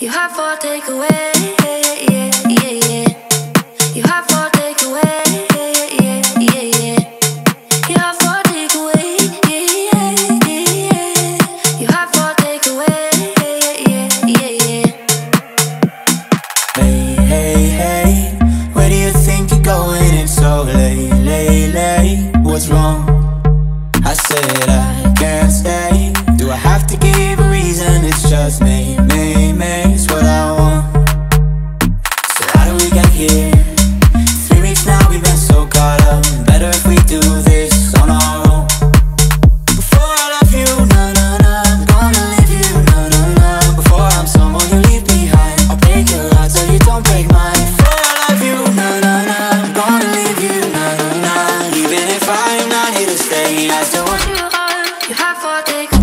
You have four takeaway, yeah, yeah, yeah. You have four takeaway, yeah, yeah, yeah. You have four takeaway, yeah, yeah, yeah. You have four takeaway, yeah, yeah, yeah. Hey, hey, hey, where do you think you're going? It's so late, late, late. What's wrong? I said I can't stay. Do I have to give a reason? It's just me. me that want you to. You have for take.